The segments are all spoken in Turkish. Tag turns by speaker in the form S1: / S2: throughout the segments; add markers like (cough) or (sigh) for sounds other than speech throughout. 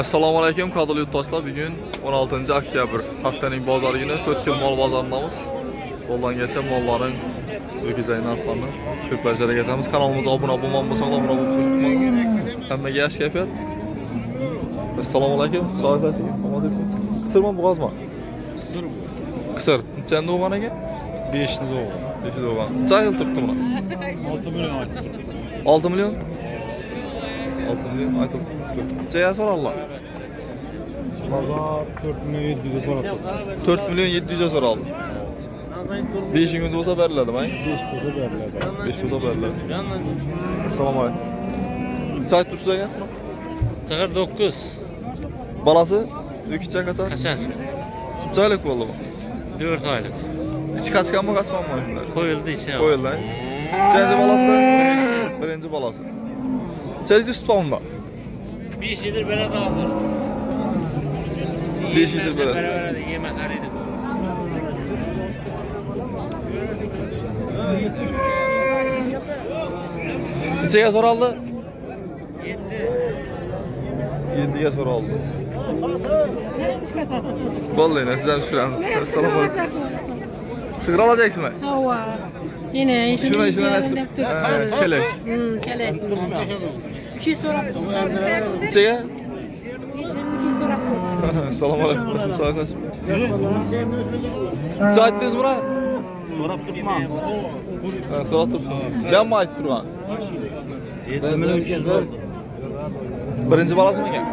S1: assalomu alaykum qadrli yurtdoshlar. Bugun 16 oktyabr haftaning bozor kuni to'rt kun mol bozoridamiz kelsa mollarni o'gizlayin narxlarini ko'p bajarib ketamiz kanalimizga obuna bo'lmagan bo'lsanglar obuna bo'lib hammaga yaxshi kayfiyat. Assalomu alaykum qisirmi bo'g'ozmi
S2: qisir
S1: qisir. Nechani bo'lgan ekan
S2: beshni bo'lgan
S1: beshni bo'lgan necha yil turibdi
S2: bular olti million.
S1: Olti million? Olti million. Aytildi Necha so'rallar?
S2: Pazar 4 milyon 700 para.
S1: 4 million 700 so'raldi. 5 yingiz bo'lsa beriladi, mang.
S2: 5 poza verirler.
S1: 5 bo'lsa beriladi. Assalomu alaykum. Aytib tursiz ekan?
S3: Sig'ir 9,
S1: Balasi o'kicha qacha?
S3: qashar
S1: Necha bo'ldi bu?
S3: 4 oylik.
S1: Ichi qachganmi, qachmanmi shunday?
S3: Qo'yildi ichine.
S1: Qo'yildi. Nechanchi balasida? Birinchi balasi. Necha litr sut bor unda?
S3: 5 yildir beradi hozir.
S1: Besh yildir beradi.
S3: Beradi, yema qaraydi.
S1: Nechaga so'raldi?
S3: 7.
S1: 7 ga so'raldi. Bo'ldi, sizdan tushiramiz. Assalomu alaykum. Sigir olajaksizmi?
S4: Hava. Yine işini
S1: Şuna şuna
S4: yapıyorum, uch yil so'rabdi
S1: nechaga
S4: yetmish yil so'rabdi
S1: assalomu alaykum sog' olasizmi necha aytdingiz buni
S2: so'rab
S1: turibman so'rab turibsan hamma aytib turibman
S2: yetti million uch yuz bir
S1: birinchi bolasimi ekan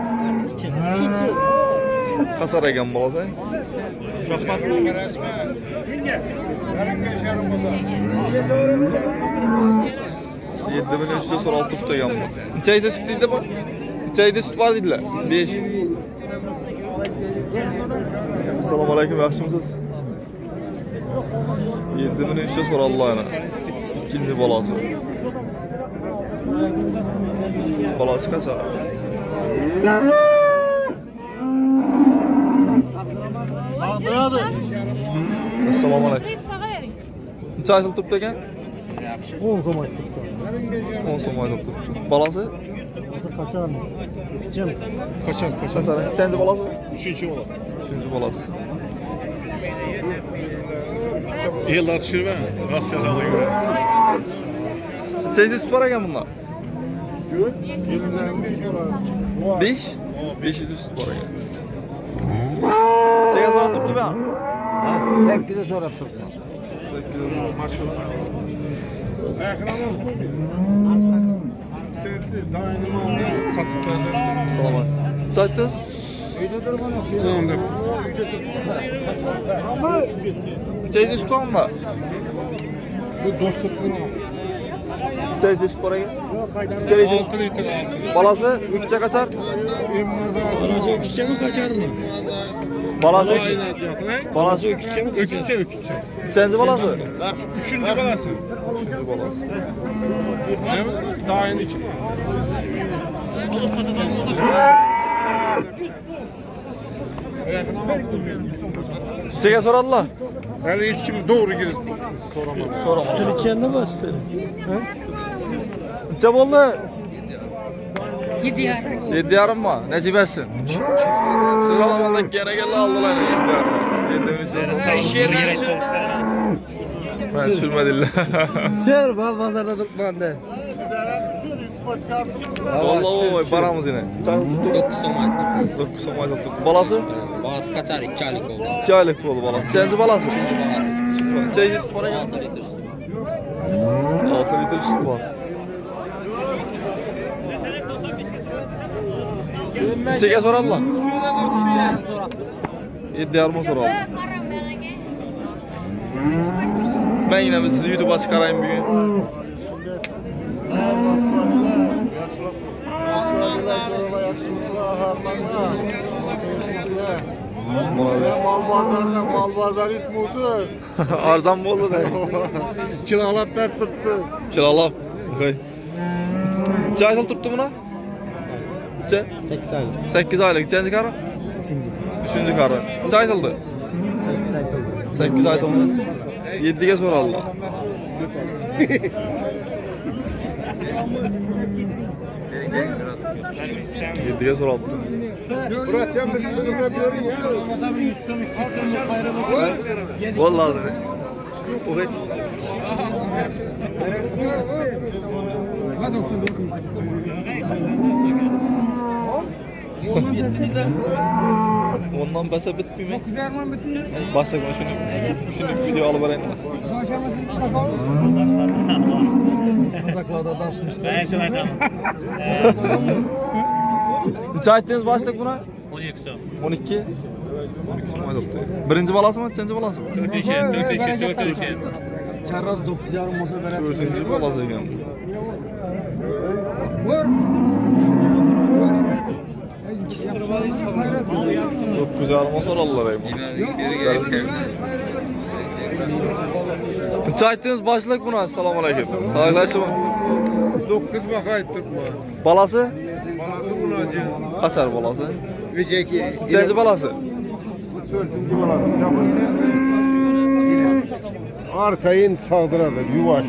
S4: ikkinchi
S1: qasar ekan bolasi
S2: shohmat
S1: necha yetti bin uch yuz to'qson olti tutaganman necha ayda sut deydi bu. Necha ayda sut bor deydilar besh. Assalomu alaykum yaxshimisiz? Yetti bin uch yuz so'raldilarni ikkinchi bolasi bolasi qachon? Assalomu alaykum. Necha aytil turibdi ekan?
S2: O'n so'm aytdi.
S1: 10 so'm turibdi. Bolasi?
S2: Hozir qachon? Kichim.
S1: Qachon? Qachon sana? Nechanchi bolasi?
S2: 3-chi bola.
S1: Uchinchi bolasi.
S2: Yıllar düşürme. Rast yazana göre.
S1: Necha sut bor ekan bunda? 5? 5 yil sut bor ekan. Nechaga so'rab turibdi bu?
S5: 8'e so'rab turibman
S1: 8 Satib berdi. Assalomu alaykum. Necha aytdingiz? Necha yil sut bor bunda?
S2: Bu dostluk bu.
S1: Necha yil sut bor ekan? Necha yil?
S2: 6 litre 6.
S1: Balasi ikkicha qachar?
S2: Aracı öküçe mi kaçar mı?
S1: Balasi
S2: Öküçe mi? Öküçe öküçe.
S1: nechanchi balasi?
S2: Üçüncü balası.
S1: Uchinchi balasi.
S2: Ne mi? Daha yeni iki?
S1: Nechaga so'radilar?
S2: Yani hiç kim doğru girip
S1: So'ramadim. Sutini ichganmi bu sutini? Necha bo'ldi?
S4: Yedi yarım.
S1: Yetti yarimmi? Nasib etsin. Sıralamadan gene gel aldılar. Yetti yarim. Yetti mi Ben sürmediler.
S5: Sher bal bozorda turibman de
S1: Vallahi oy baramız yine. Çay tuttu.
S3: 9 so'm aytdim.
S1: 9 so'm ayda tuttu. Balası?
S3: Bolasi qachar 2 oylik bo'ldi.
S1: 2 aylık oldu balası. Nechanchi balası?
S3: Uchinchi bolasi.
S1: Çay yuz para
S3: 6 litr sut.
S1: 6 litre süt var. So'radilar? 7 yarım so'raldi. Ben yine bir sizi YouTube'a çıkarayım bir gün.
S6: Mal bazarda mal bazar itmudi.
S1: Arzan mı oldu da?
S6: Kilolab berib turibdi.
S1: Kiralab. Hey. Necha aytib buna? Necha?
S5: 80
S1: 8 oylik. Nechanchi qari? 3 qari. Necha aytildi?
S5: 8 aytildi
S1: 8 aytildi. 7 ga so'raldi. 7'ye soralım.
S6: Bırakacağım bir sınırına diyorum ya.
S1: Vallahi. O bek. Ondan basa bitmiyor mu? Başla ben şunu, şunu video alıp vereyim. Neçe aytdingiz başlık buna? 12 12 12 so'm aytibdi. Birinchi bolasimi, ikkinchi bolasimi?
S2: To'rtinchi, to'rtinchi, to'rtinchi.
S5: Charroz 9 yarim olsa berasiz.
S1: To'rtinchi bolasi ekan. To'qqiz yarim olsa oladilar Necha aytdingiz boshliq buni? Assalomu alaykum. Sog'liqlasizmi?
S6: Dokuz baka ettik bu. Balası bulacak.
S1: Qachar bolasi?
S6: Veceki.
S1: Nechanchi bolasi?
S6: Dördüncü balası. Arkayın sağdıradır, yuvaş.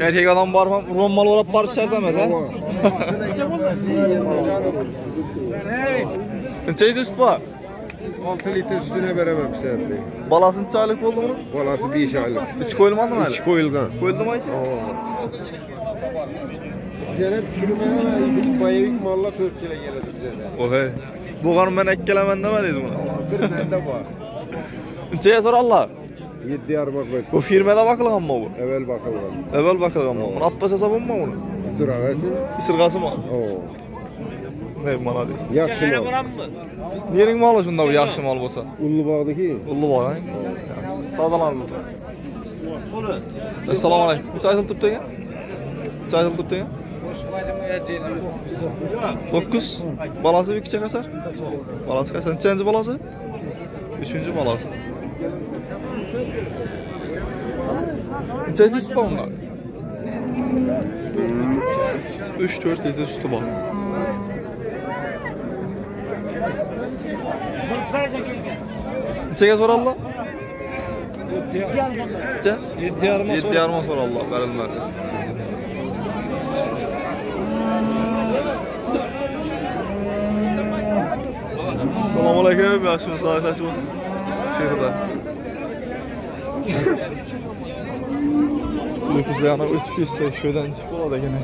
S1: Erkek adam barıp romal o'rab barishar emas, ha? Yedi üst bor?
S6: 6 litre üstüne veremem serdi.
S1: Bolasi neçalik bo'ldi uni?
S6: Balası 5 aylık.
S1: Ichi qo'yilmadimi hali?
S6: İç koyulgan.
S1: Qo'yildimi ichi?
S6: Cenab şunu veremem. Bayevik malla 4 kilo geledi bize de.
S1: Ohe. Bo'lgan men ikkalaman demadingiz buni.
S6: Bir bende var.
S1: Nechaga so'rallar?
S6: 7 yarmak var.
S1: Bu firmada bakılganmi bu?
S6: Evvel bakılgan.
S1: Evvel bakılganmi? Buni olib tashlasa bo'lmaymi uni?
S6: Dur ağacın.
S1: Isirg'asimi?
S6: Oo.
S1: Ne mana deysiz?
S6: Yaxşı mal.
S1: Nering moli shunda bu yaxshi mol bo'lsa?
S6: Ullu bağdaki.
S1: Ulli bor, ha? Savdolanamiz. Assalomu alaykum. Necha aytilibdi ekan? Necha aytilibdi ekan? 9. Balasi ikkicha qachar? Balasi qachar? Nechanchi balasi? 3-chi balasi. Necha yetishdi bunlar? 3-4 yedi üstü bor. Nechaga so'raldilar? Necha?
S5: 7 yarim
S1: 7 yarım so'raldilar, berilmadi. Assalomu alaykum, yaxshimisiz, sog'liqlasizmi? Shehrida. Ho'kizlar yana o'tib ketsa, sho'dan chiqib qoladi ekan.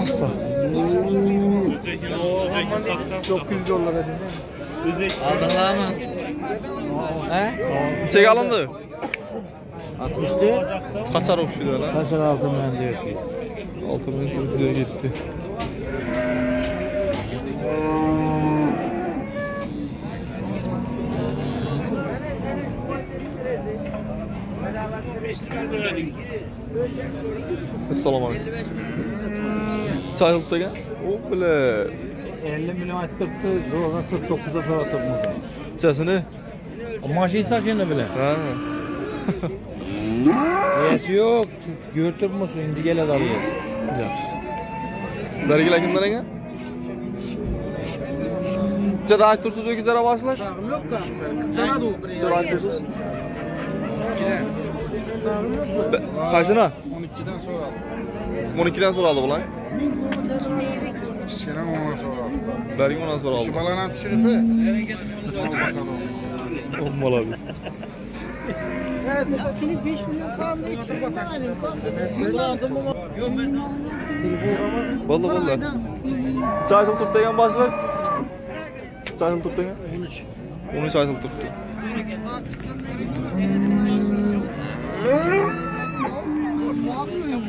S1: Asla.
S6: 900 dolar edin.
S5: Aldınlar mı? He?
S1: Nechaga alindi?
S5: 64.
S1: Qachar o'xshaydi ular?
S5: Kaçar aldım ben diyor ki.
S1: 6 minut o'tib ketdi. Alaykum. Çay alıp degan? O bile.
S5: 50 milyon attırdı. Zorla 49'a sonra attırdı.
S1: Çasını?
S5: Maşin saçını bile.
S1: Ha. (laughs)
S5: Niyesi yok. Götürmüyorsun. Şimdi gel alıyoruz.
S1: Yaxshi. Bergilar kimlar ekan? Nechadan ayttirsiz o'gizlar boshlar? Nechadan ayttirsiz? Be- Qaysini?
S6: 12'den sonra aldım.
S1: 12'dan so'raldi bular.
S6: Şişene ona sonra aldım.
S1: Bergi ondan so'raldi.
S6: Şu balana pişirip mi? Al bakalım.
S1: Olmalı biz. Vallahi vallahi. Çayıl tut degan boshliq. Çayıl tut degan? 13. 13 aytıl tuttu.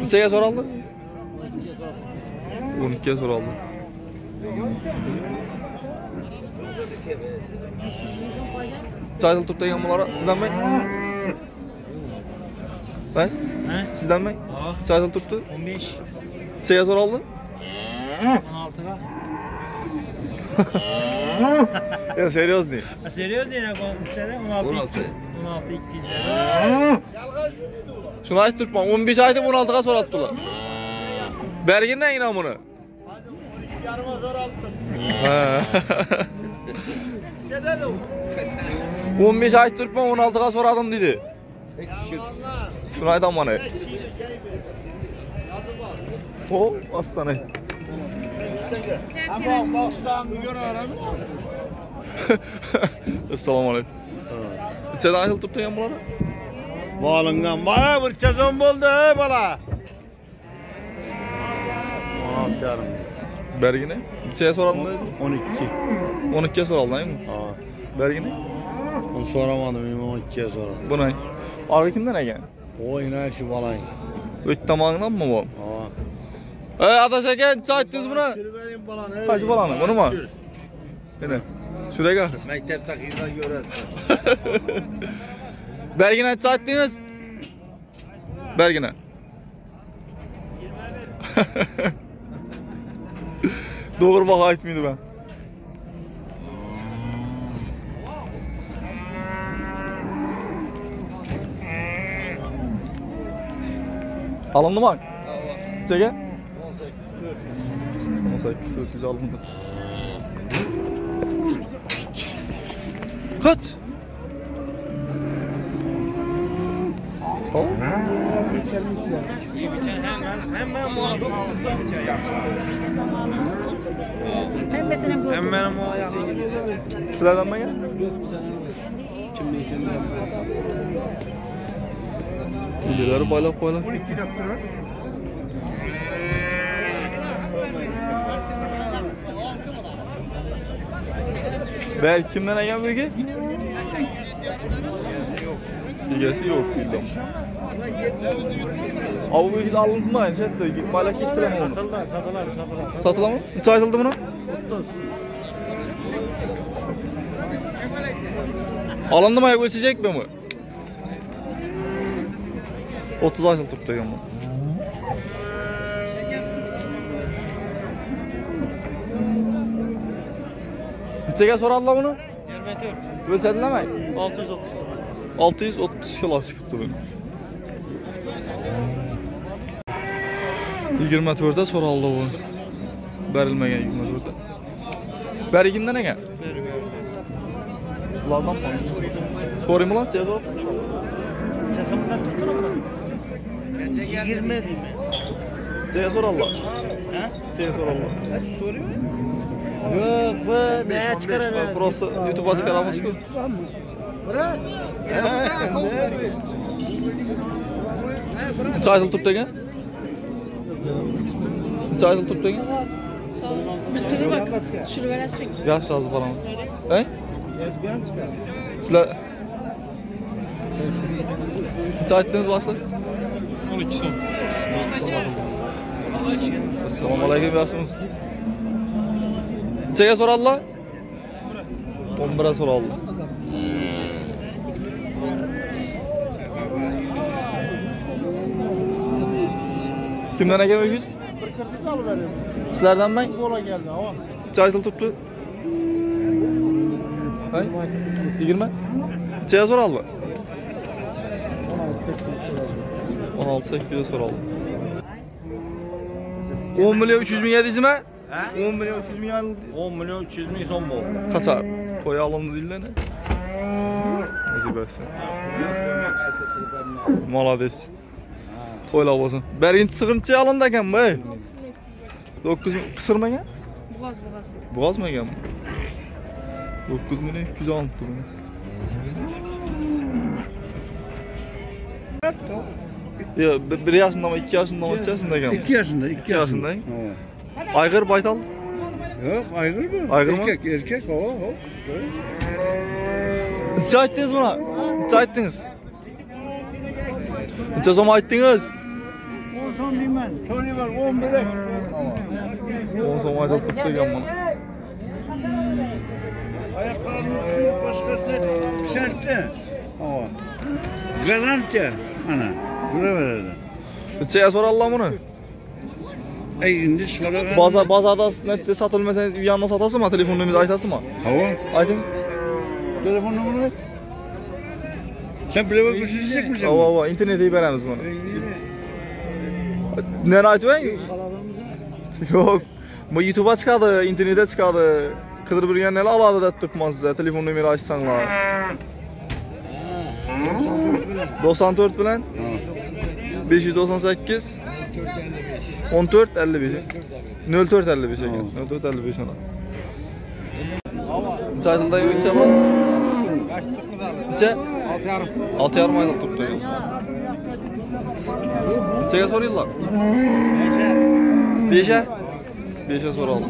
S1: Nechaga so'raldi? 12ga so'raldi. Çayıl tut degan bular sizdanmi? Ha? Sizdanmi? Çayıl tuttu.
S5: 15.
S1: Nechaga so'raldi?
S5: 16'ga. (laughs)
S1: ya
S5: seriozni. Seriozni ne konuşacağız? 16. 16. 16 200.
S1: Şunu ayıp tutma. 15 ayda 16'a sorattılar. Bergin ne inan bunu? Yarıma zor aldım. Gidelim. 15 ay turpma 16'a soradım dedi.
S2: Şunaydan bana. O hastane.
S1: Assalamu alaykum. İçeri ayıl tutup dayan bunları.
S2: Balından baya bir sezon buldu he bala. 16 yarım.
S1: Bergini. İçeri soralım da.
S2: 12.
S1: 12'ye soralım değil mi?
S2: Aa.
S1: Bergini.
S2: Onu soramadım 12'ye soramadım.
S1: Bu ne? Abi kimden egen?
S2: O şu balayın.
S1: Öt tamamından mı bu?
S2: Aa.
S1: Hey adaş egen çay
S2: balan
S1: Kaç balanı? Bunu mu? Yine. Şuraya gel. (laughs)
S2: Mektepte kıyıda görer.
S1: Bergine çay ettiniz. Bergine. (laughs) Doğru bak aytmıydı ben. Alındı mı? Çeke. 18 400 alındı. Kaç? Oh.
S5: Hemen muhabbet.
S4: Ben mesela bu.
S5: Hemen muhabbet.
S1: Sizlerden mi gel? Bilgileri baylap baylap.
S2: 12 kaptırır.
S1: Belki kimden egen bilgi? Bilgisi yok bildim. Abi bu bilgisi alındı mı aynı şey? Baylak gittiler mi onu?
S5: Satıldı, satılır, satılır.
S1: Satıla mı? Hiç açıldı bunu? Alındı mı? Geçecek mi bu? 30 açıldı tuttu ama. Neçəyə sorarlar bunu?
S5: 24.
S1: Ölçədilər mi?
S5: 630.
S1: 630 kilo çıxıbdı bu. 24-də soraldı bu. Bərilməgən 24-də. Bəri kimdən əgən? Bunlardan mı? Sorayım lan, cevap.
S5: Çesamlar tutun mu?
S2: Girmedi mi?
S1: Cevap sorarlar. Hə? Cevap sorarlar.
S2: Soruyor.
S5: Yok bu neye çıkarır?
S1: Burası YouTube'a çıkaramaz ki.
S2: Bırak.
S1: Çaytıl tup degen? Çaytıl tup degen?
S4: Mısırı bak. Şunu verasın.
S1: Yaxşı az balam. He? Sizler aytdınız başlıq?
S5: 12 son.
S1: Assalamu alaykum yaxşımız. Neçəyə sorarlar? 11-ə sorarlar. Kimdən əgə ögüz? Sizlərdən mən?
S2: Kola geldi hava.
S1: Çaytıl tuttu. Hay? 20. Çaya soralım. 16 800 soralım. 10 milyon 300 bin yedizime? 10 milyon 300 bin yedizime?
S5: 10 milyon 300 bin son bol.
S1: Kaçar? Toya alındı değil ne? Necibəsin. Malades. Toyla olsun. Bergin sıkıntı alındı eken bu. 9 milyon. Kısır mı eken?
S4: Boğaz boğaz.
S1: Boğaz mı eken? 9 milyon 200 alındı bunu. Ya bir, yaşında mı, iki yaşında mı, iki yaşında eken?
S2: 2 yaşında, 2
S1: İki yaşındayım. Aygır baytal.
S2: Yok aygır mı?
S1: Aygır mı?
S2: Erkek, erkek o. o.
S1: Neçə aytdınız buna? Neçə aytdınız? Neçə soma aytdınız?
S2: 10 son diyeyim ben. Soruyu var 10 bebek.
S1: 10 soma aytıb tutdu ekan bana.
S2: Ayaklarının şu başkasına sertli. Hava. Garanti. Ana. Buna verelim.
S1: Neçəyə sorarlar bunu?
S2: Ey indi sonra.
S1: Bazar bazarda netdə satılmasa yanına satasın mı? Telefon nömrəsi aytasın mı?
S2: Hava.
S1: Aytın.
S2: Telefon numaranı. Sen bile bak düşecek misin?
S1: Ava ava internetə verəmiz bunu. Nə aytıyor? Yox. Bu YouTube-a çıxadı, internetə çıxadı. Qıdır bir nələ aladı da tutmaz sizə telefon nömrə açsanlar. 94 bilan 598 14 55 04 55 ekan 04 55 ona Necha aytildi necha bor? Necha? 6 yarim aytilib turibdi ekan. Nechaga so'raydilar? 5 a? 5 a so'raldi.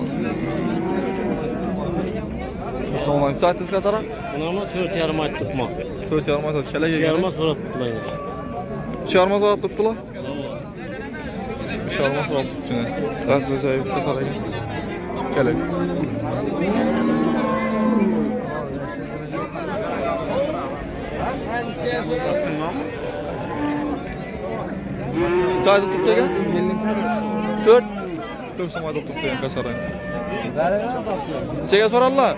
S1: Assalomu alaykum. Necha aytdingiz qachon?
S7: Bunlarni to'rt yarim aytib turmoqda.
S1: 4 yarim aytilib kelak
S7: Uch
S1: ekan.
S7: yarima so'rab turmaydi.
S1: 3 yarim so'rab turibdilar. 3 yarim so'rab turibdi. Rasli joyi qasar ekan. Kelak. Necha aytilib turibdi ekan? 4 4 so'm aytilib turibdi ekan qasar ekan. Nechaga so'radilar?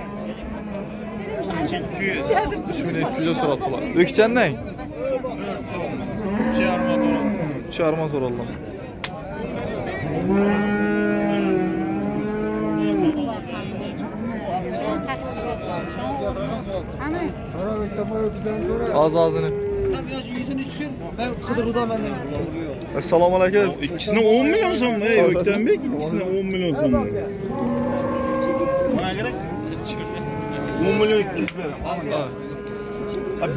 S1: 3200 so'rabdilar. O'kchanning? Üç yarıma soralım. Az ağzını. Esselamu aleyküm.
S2: İkisine 10 milyon son mu? Ey Öktenbek ikisine 10 milyon son mu? Bana gerek 10 milyon 200 ver.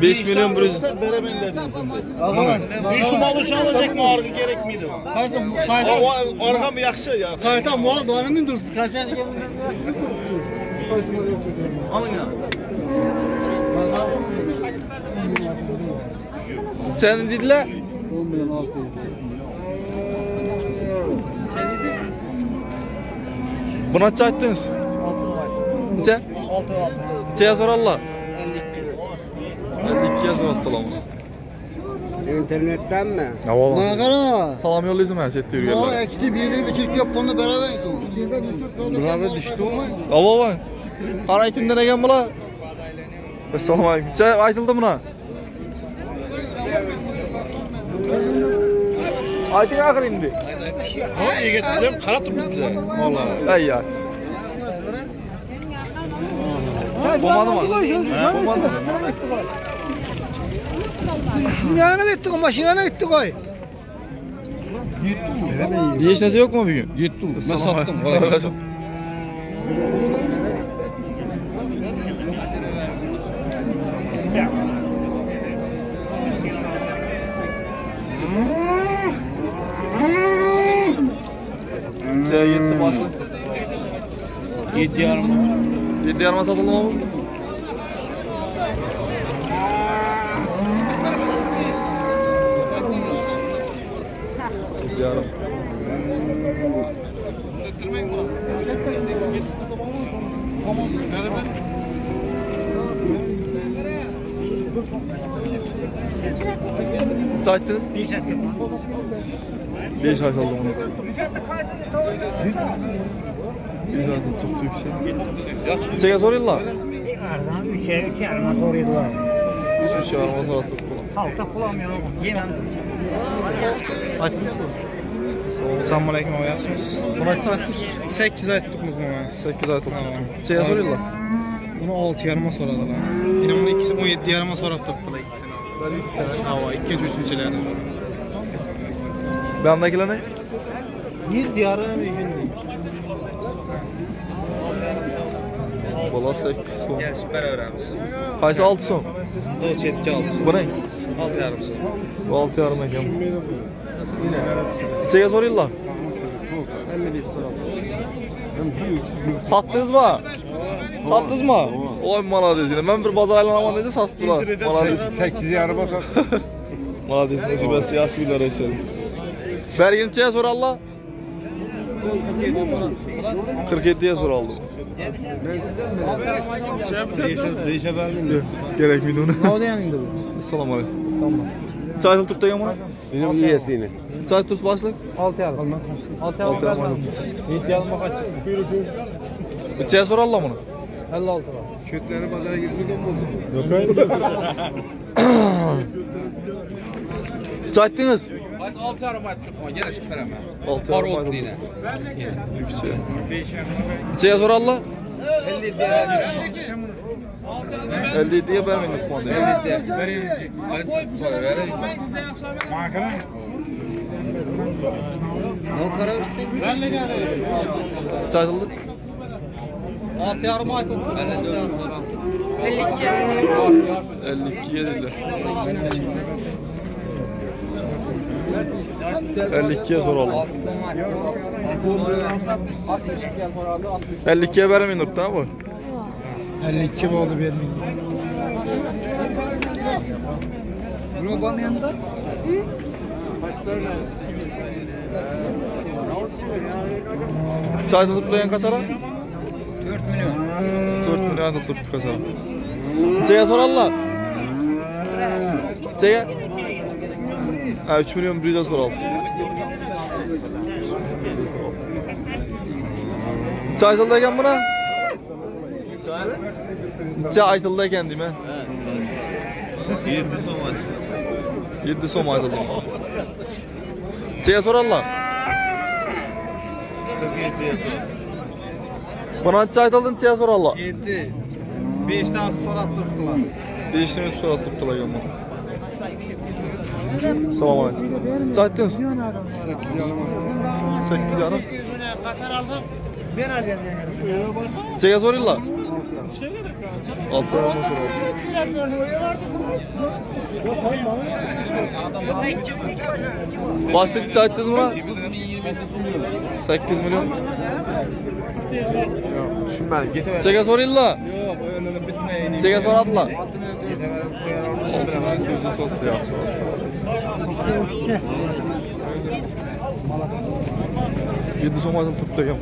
S1: 5 milyon bir yüz.
S2: Vere ben dedim. Bir şu malı şu alacak mı argı gerek miydi?
S8: Kaysan,
S2: o arka mı yakşı ya?
S8: bu aldı, onu min dursun, kaysan
S2: Alın ya.
S1: Sen dediler.
S8: 10 milyon 600.
S1: Buna çattınız. Neçe? 6 6. Neçeye sorarlar? 52. 52'ye sorarlar bunu.
S6: İnternetten mi?
S1: Ya valla.
S8: Bana kara.
S1: Salam yollayızım her şeyde
S8: O
S1: yürüyorlar.
S8: ekşi bir yedi bir çift yap, onunla beraber yolda
S6: Burada düştü mü?
S1: Ava var. Qara kimden ekan bular? Assalomu alaykum. Necha aytildi buna? Ayting axir endi.
S2: Ha iyi getirdim. Kara tutmuş bize. Vallahi.
S1: Ay ya. Bo'lmadimi? Bo'lmadi.
S8: Siz nereye gittik, o maşinana gittik oy.
S1: Hech narsa yo'qmi bugun?
S2: Yettim.
S1: Ben sattım. Necha yetti boshli?
S2: Yedi yarım.
S1: Yetti yarma sotildimi bu? Yetti yarim. Necha aytdingiz? Besh aytdim. Besh aytildi uni. Besh aytildi, turibdi kishi. Nechaga so'raydilar?
S5: Arzan 3'e 3 yarıma soruyorlar.
S1: Uch uch yarim so'rab turibdilar.
S5: Halkta bulamıyor. Yemem.
S1: Aytdingizmi?
S9: Assalomu alaykum, aka, yaxshimisiz?
S1: Buni necha aytdingiz?
S9: 8 aytdik biz buna.
S1: 8 aytildi. Nechaga so'raydilar?
S9: Buni 6 yarıma so'radilar. Yine buni ikkisi 17 yarıma so'rab turibdilar ikkisini. Ha, ikkinchi, uchinchilarni.
S1: Bu yandagilar ne?
S9: 7 yarım şimdi.
S1: Bola 8 so'm.
S9: Yarışıp beraberamiz.
S1: Qaysi 6 so'm?
S9: O chetga 6 so'm.
S1: Bu ne?
S9: 6 yarım so'm.
S1: Bu 6 yarim ekan. Nechaga so'raydilar? Satdingizmi? Satdingizmi? Voy malades. yine. Men bir bozor aylanaman desa sotibdilar. Malades.
S6: 8 yarıma sat.
S1: Malades. Nasibasi yaxshi uylar yashadi. Bergi nechaga so'radilar? 47 ga so'raldi.
S9: Değişe verdim.
S1: Kerakmidi uni.
S5: Ne oldu yanında bu?
S1: Assalomu alaykum. Necha aytilib turibdi ekan buni?
S6: Benim iyisini.
S1: Aytib turibsiz boshliq?
S5: 6 yarım. 6
S1: Olti yarim aytilib.
S5: 7 yarıma kaç?
S1: Nechaga so'radilar buni?
S5: 56 var.
S6: Kötüleri pazara gizmi don buldum.
S1: Yok hayır. Çattınız.
S3: Biz 6 yarım attık ama gene şıkkara mı?
S1: 6
S3: yarım
S1: attık.
S3: Yine.
S1: Üçe
S3: şey.
S1: yazar şey,
S3: Allah. 50
S1: diye vermeyin. 50 diye
S8: vermeyin. 50 diye.
S1: Vereyim.
S8: Vereyim. Makara Ne kadar? Çatıldık. 6'ya mı atıldı?
S1: 52'ye 52'ye dediler. 52'ye soralım. 52'ye vermeyin Nurta abi.
S9: 52 oldu benim. Bunu
S1: babam yanında? Sayda tutlayan kaç ara? 4 milyon. 4 milyon tuttuk kaç ara? Çaya sorarlar. Çaya? Ha 3 milyon bir de soralım. Çaytıldayken buna? Çay aytıldayken değil mi?
S2: 7 son var.
S1: 7 som aytıldı. Çaya sorarlar.
S2: 47'ye son.
S1: Buna çaytıldın çaya sorarlar.
S9: 7. 5 tane sorat tuttular.
S1: Değiştirmek sonra tuttular yanına. Selam aleyküm. Çay ettiniz? 8 yarım. 8 yarım.
S9: Ben alacağım yani.
S1: Çaya soruyorlar. Altı yarım soruyorlar. Başlık çay ettiniz mi lan? 8 milyon.
S3: Düşünmedim. Getir.
S1: Çaya soruyorlar.
S2: Yok öyle bitmeyin.
S1: Çaya soradılar. Yedi som aydan tuttu ya.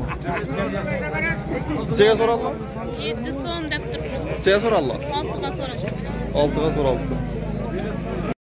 S1: Çaya sorarlar.
S4: 7 son deb turibmiz.
S1: Çaya sorarlar.
S4: 6ga so'rashdi.
S1: Altıga soralım.